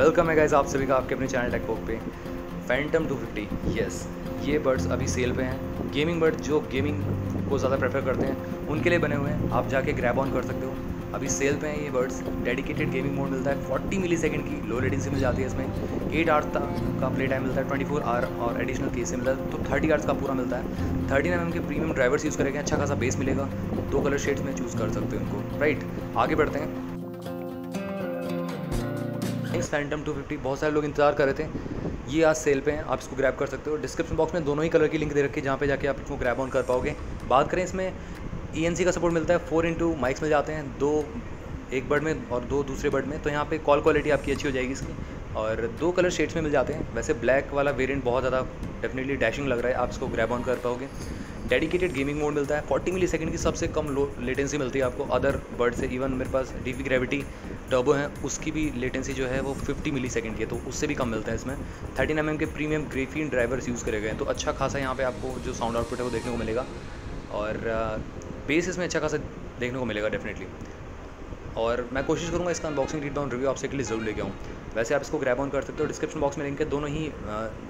Welcome है guys आप सभी का आपके अपने चैनल टेक पे। फैंटम 250 यस ये बर्ड्स अभी सेल पे हैं। गेमिंग बर्ड जो गेमिंग को ज़्यादा प्रेफर करते हैं, उनके लिए बने हुए हैं। आप जाके ग्रैब ऑन कर सकते हो। अभी सेल पे हैं ये बर्ड्स डेडिकेटेड गेमिंग मोड मिलता है। 40 मिली सेकेंड की लो लेटेंसी मिल जाती है इसमें। एट आवर्स का प्ले टाइम मिलता है। 24 आवर और एडिशनल केस से मिलता है। तो 30 आवर्स का पूरा मिलता है। थर्टीन एम के प्रीमियम ड्राइवर्स यूज़ करेंगे। अच्छा खासा बेस मिलेगा। दो कलर शेड्स में चूज़ कर सकते हो उनको राइट आगे बढ़ते हैं। फैंटम 250 बहुत सारे लोग इंतज़ार कर रहे थे। ये आज सेल पे हैं, आप इसको ग्रैब कर सकते हो। डिस्क्रिप्शन बॉक्स में दोनों ही कलर की लिंक दे रखी है, जहाँ पे जाके आप इसको ग्रैब ऑन कर पाओगे। बात करें इसमें ई e का सपोर्ट मिलता है फोर इंटू माइक्स मिल जाते हैं, दो एक बर्ड में और दो दूसरे बर्ड में। तो यहाँ पे कॉल क्वालिटी आपकी अच्छी हो जाएगी इसकी। और दो कलर शेड्स में मिल जाते हैं। वैसे ब्लैक वाला वेरिएंट बहुत ज़्यादा डेफिनेटली डैशिंग लग रहा है, आप इसको ग्रैब ऑन कर पाओगे। डेडिकेटेड गेमिंग मोड मिलता है। 40 मिली सेकेंड की सबसे कम लो लेटेंसी मिलती है आपको। अदर बर्ड से इवन मेरे पास डी वी ग्रेविटी टर्बो है, उसकी भी लेटेंसी जो है वो 50 मिली सेकेंड की है तो उससे भी कम मिलता है इसमें। थर्टीन एम के प्रीमियम ग्रेफीन ड्राइवर्स यूज़ करे गए हैं तो अच्छा खासा यहाँ पे आपको जो साउंड आउटपुट है वो देखने को मिलेगा। और बेस इसमें अच्छा खासा देखने को मिलेगा डेफिनेटली और मैं कोशिश करूँगा इसका अनबॉक्सिंग रीड डाउन रिव्यू आपसे के लिए ज़रूर लेके आऊँ। वैसे आप इसको ग्रैब ऑन कर सकते हो डिस्क्रिप्शन बॉक्स में लिंक है, दोनों ही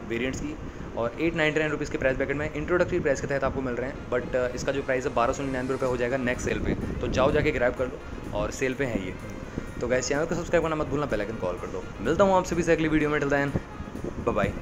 वेरिएंट्स की। और एट नाइन्टी नाइन रुपीज़ के प्राइस बैकेट में इंट्रोडक्टरी प्राइस के तहत आपको मिल रहे हैं बट इसका जो प्राइस है, बारह सौ निन्यानवे रुपये हो जाएगा नेक्स्ट सेल पे। तो जाओ जाके ग्रैब कर लो और सेल पे है ये। तो गैस चैनल को सब्सक्राइब करना मत भूलना पहले कॉल कर दो। मिलता हूँ आपसे भी अगली वीडियो में टिल दैन बाय